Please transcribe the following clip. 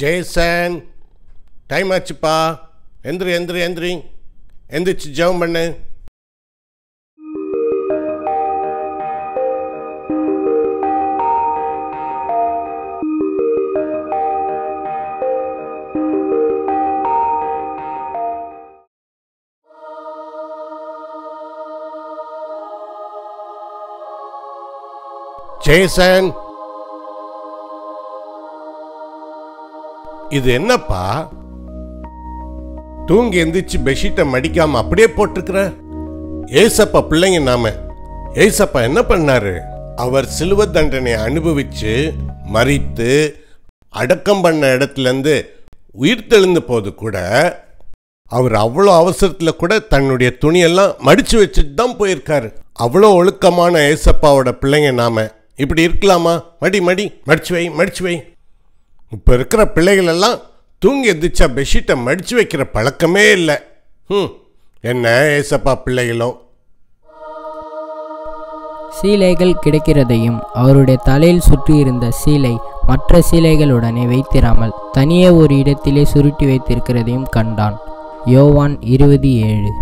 Jeyasan time ஆச்சுப்பா. எந்திரி எந்திரி எந்திரி. எந்திரிச்சு ஜெபம் பண்ணு. ஜெயசன் இது என்னப்பா? தூங்கி எந்திரிச்சு பெட்ஷீட்டை மடிக்காம அப்படியே போட்டிருக்கிற? ஏசப்பா பிள்ளைங்க நாம. ஏசப்பா என்ன பண்ணாரு? அவர் சிலுவ தண்டனை அனுபவிச்சு மறித்து அடக்கம் பண்ண இடத்துல இருந்து உயிர் தெழுந்த போது கூட அவர் அவ்வளோ அவசரத்தில் கூட தன்னுடைய துணியெல்லாம் மடித்து வச்சுட்டு தான் போயிருக்காரு. அவ்வளோ ஒழுக்கமான ஏசப்பாவோட பிள்ளைங்க நாம. இப்படி இருக்கலாமா? மடி மடி மடிச்சு வை மடிச்சு வை. இப்போ இருக்கிற பிள்ளைகள் எல்லாம் தூங்கி எந்திரிச்சா பெட்ஷீட்டை மடித்து வைக்கிற பழக்கமே இல்லை. ம் என்ன ஏசப்பா பிள்ளைகளோ? சீலைகள் கிடைக்கிறதையும் அவருடைய தலையில் சுற்றியிருந்த சீலை மற்ற சீலைகளுடனே வைத்திராமல் தனியே ஒரு இடத்திலே சுருட்டி வைத்திருக்கிறதையும் கண்டான். யோவான் இருபது ஏழு.